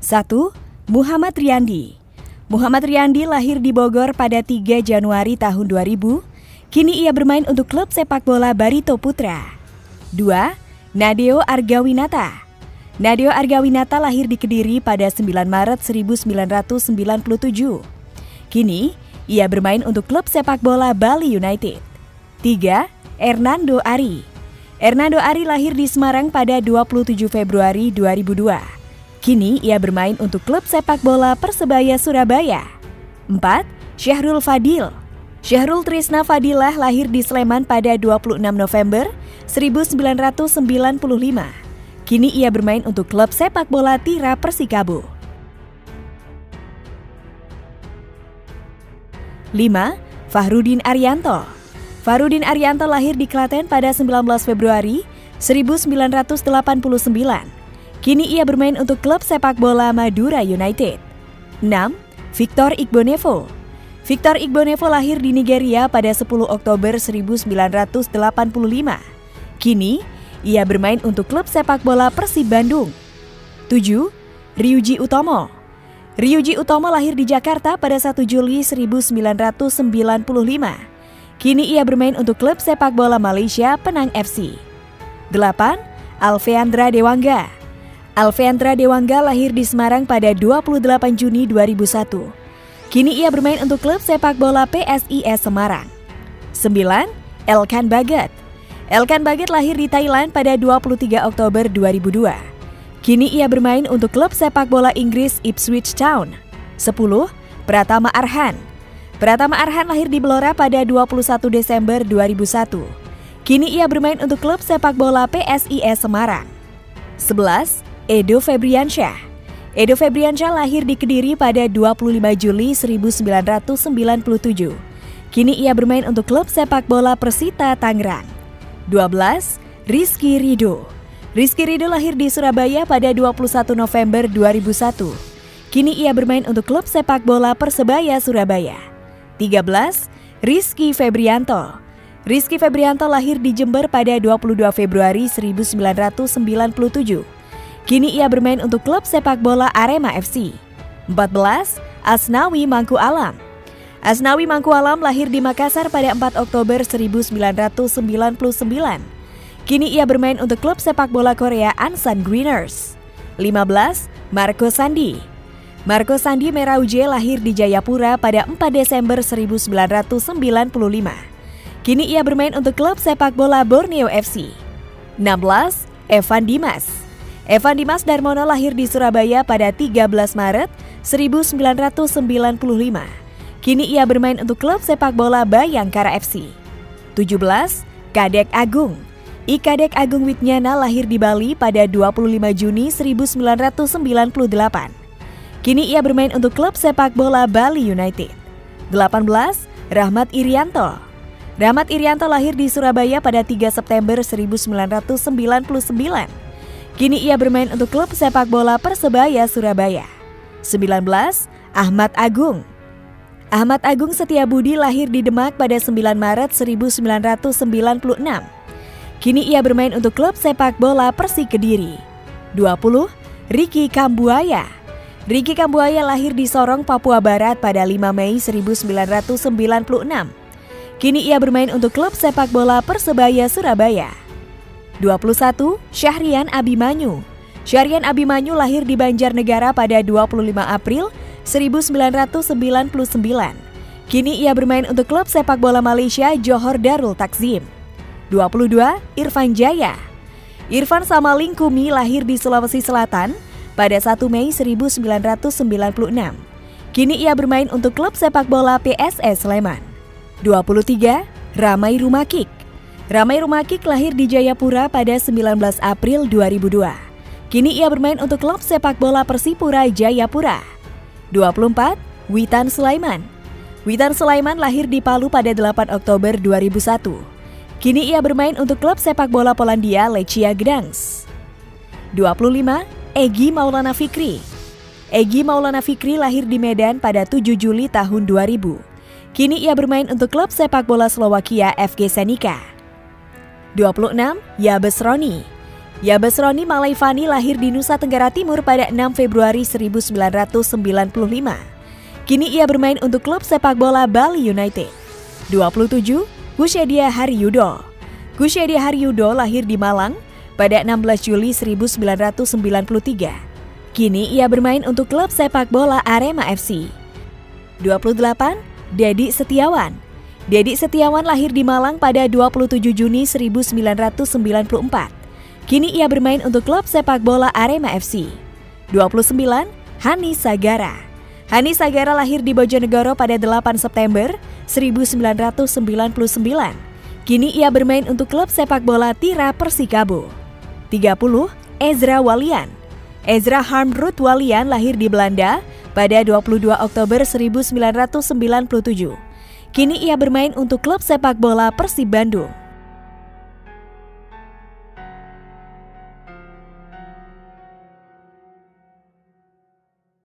1. Muhammad Riyandi Muhammad Riyandi lahir di Bogor pada 3 Januari tahun 2000. Kini ia bermain untuk klub sepak bola Barito Putra. 2. Nadeo Argawinata Nadeo Argawinata lahir di Kediri pada 9 Maret 1997. Kini, ia bermain untuk klub sepak bola Bali United. 3. Hernando Ari Hernando Ari lahir di Semarang pada 27 Februari 2002. Kini ia bermain untuk klub sepak bola Persebaya Surabaya. 4. Syahrul Fadil Syahrul Trisna Fadilah lahir di Sleman pada 26 November 1995. Kini ia bermain untuk klub sepak bola Tira Persikabo. 5. Fahrudin Arianto Fahrudin Arianto lahir di Klaten pada 19 Februari 1989. Kini ia bermain untuk klub sepak bola Madura United. 6. Victor Igbonevo Victor Igbonevo lahir di Nigeria pada 10 Oktober 1985. Kini, ia bermain untuk klub sepak bola Persib Bandung. 7. Ryuji Utomo Ryuji Utomo lahir di Jakarta pada 1 Juli 1995. Kini ia bermain untuk klub sepak bola Malaysia Penang FC. 8. Alfeandra Dewangga Alfeandra Dewangga lahir di Semarang pada 28 Juni 2001. Kini ia bermain untuk klub sepak bola PSIS Semarang. 9. Elkan Bagat Elkan Baget lahir di Thailand pada 23 Oktober 2002. Kini ia bermain untuk klub sepak bola Inggris Ipswich Town. 10. Pratama Arhan Pratama Arhan lahir di Blora pada 21 Desember 2001. Kini ia bermain untuk klub sepak bola PSIS Semarang. 11. Edo Febriansyah Edo Febriansyah lahir di Kediri pada 25 Juli 1997. Kini ia bermain untuk klub sepak bola Persita Tangerang. 12. Rizky Rido Rizky Rido lahir di Surabaya pada 21 November 2001. Kini ia bermain untuk klub sepak bola Persebaya Surabaya. 13. Rizky Febrianto Rizky Febrianto lahir di Jember pada 22 Februari 1997. Kini ia bermain untuk klub sepak bola Arema FC. 14. Asnawi Mangku Alam Asnawi Mangkualam lahir di Makassar pada 4 Oktober 1999. Kini ia bermain untuk klub sepak bola Korea Ansan Greeners. 15. Marco Sandi Marco Sandi Merauje lahir di Jayapura pada 4 Desember 1995. Kini ia bermain untuk klub sepak bola Borneo FC. 16. Evan Dimas Evan Dimas Darmono lahir di Surabaya pada 13 Maret 1995. Kini ia bermain untuk klub sepak bola Bayangkara FC. 17. Kadek Agung I Kadek Agung Witnyana lahir di Bali pada 25 Juni 1998. Kini ia bermain untuk klub sepak bola Bali United. 18. Rahmat Irianto Rahmat Irianto lahir di Surabaya pada 3 September 1999. Kini ia bermain untuk klub sepak bola Persebaya Surabaya. 19. Ahmad Agung Ahmad Agung Setiabudi lahir di Demak pada 9 Maret 1996. Kini ia bermain untuk klub sepak bola Persik Kediri. 20. Riki Kambuaya Riki Kambuaya lahir di Sorong, Papua Barat pada 5 Mei 1996. Kini ia bermain untuk klub sepak bola Persebaya Surabaya. 21. Syahrian Abimanyu Syahrian Abimanyu lahir di Banjarnegara pada 25 April 1999. Kini ia bermain untuk klub sepak bola Malaysia Johor Darul Takzim. 22. Irfan Jaya Irfan Samaling Kumi lahir di Sulawesi Selatan pada 1 Mei 1996. Kini ia bermain untuk klub sepak bola PSS Sleman. 23. Ramai Rumakik Ramai Rumakik lahir di Jayapura pada 19 April 2002. Kini ia bermain untuk klub sepak bola Persipura Jayapura. 24. Witan Sulaiman Witan Sulaiman lahir di Palu pada 8 Oktober 2001. Kini ia bermain untuk klub sepak bola Polandia Lechia Gdansk. 25. Egi Maulana Fikri Egi Maulana Fikri lahir di Medan pada 7 Juli tahun 2000. Kini ia bermain untuk klub sepak bola Slovakia FK Senika. 26. Yabes Roni Yabes Roni Malaifani lahir di Nusa Tenggara Timur pada 6 Februari 1995. Kini ia bermain untuk klub sepak bola Bali United. 27. Gusyedia Haryudo Gusyedia Haryudo lahir di Malang pada 16 Juli 1993. Kini ia bermain untuk klub sepak bola Arema FC. 28. Dedi Setiawan Dedi Setiawan lahir di Malang pada 27 Juni 1994. Kini ia bermain untuk klub sepak bola Arema FC. 29. Hani Sagara Hani Sagara lahir di Bojonegoro pada 8 September 1999. Kini ia bermain untuk klub sepak bola Tira Persikabo. 30. Ezra Walian Ezra Harmroot Walian lahir di Belanda pada 22 Oktober 1997. Kini ia bermain untuk klub sepak bola Persib Bandung.